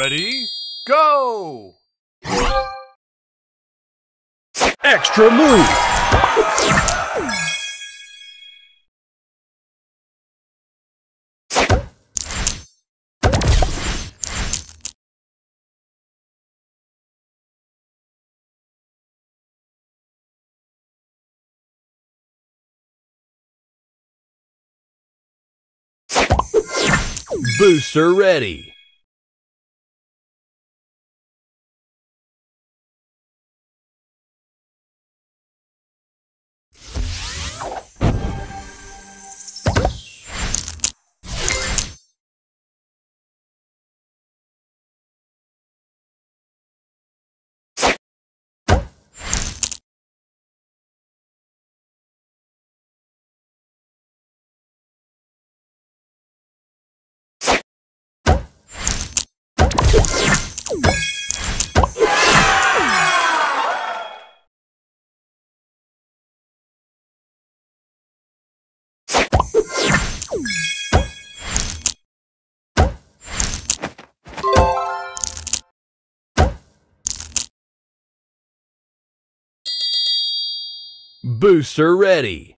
Ready, go! Extra move! Booster ready. Booster ready.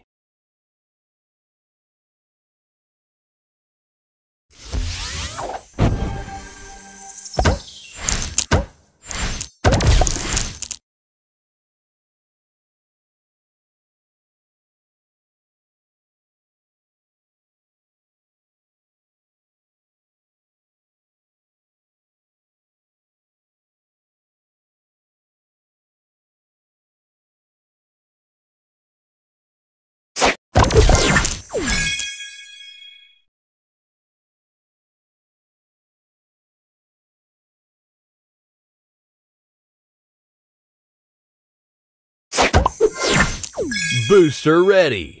Booster ready.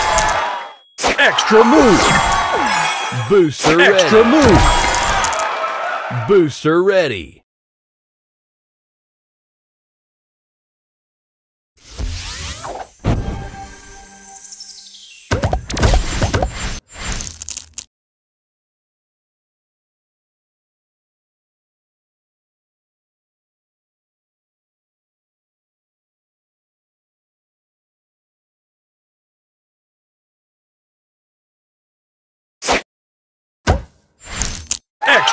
Extra move. Booster Extra move. Booster ready.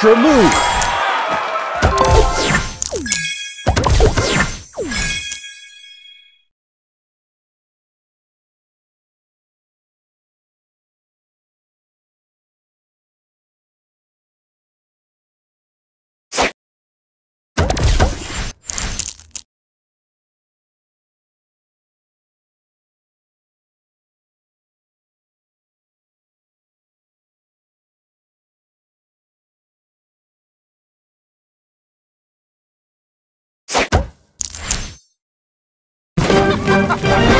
Extra move. Ha ha ha!